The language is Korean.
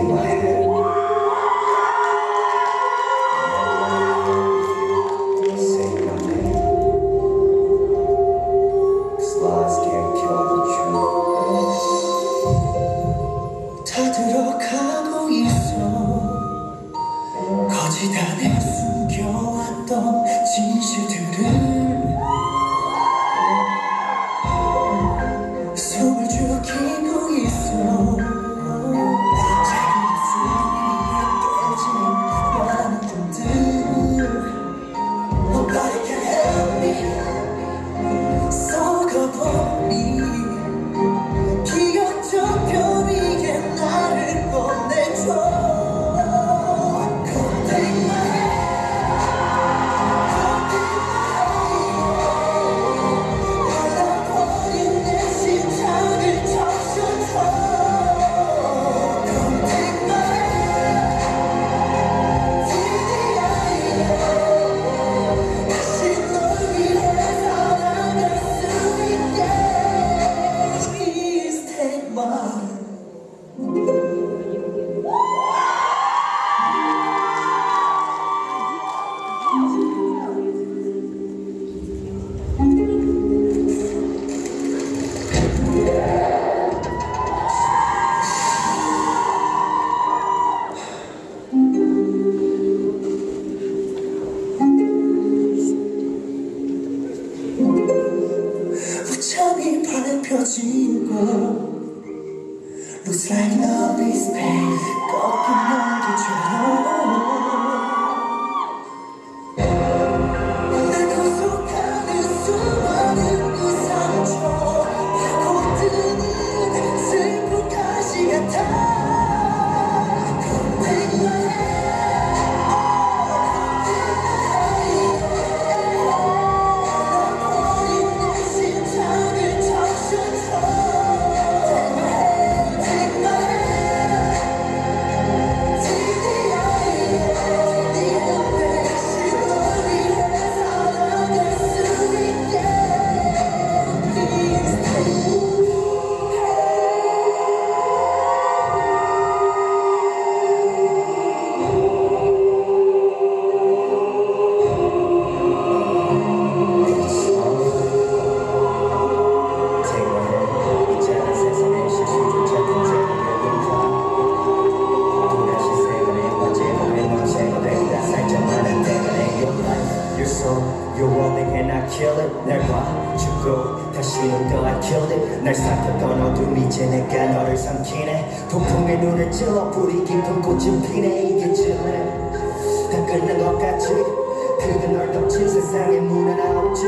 生まれる 펴진 곳 Looks like love is pain 꺾인 날개처럼 so and I kill it. 날 봐주고 다시는 더 I kill it. 날 삼켰던 어둠 이제 내가 너를 삼키네. 폭풍의 눈을 찔러 불이 깊은 꽃은 피네. 이게 질래 다 끝난 것 같지. 그가 널 덮친 세상에 문은 없지